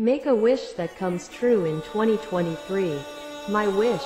Make a wish that comes true in 2023. My wish.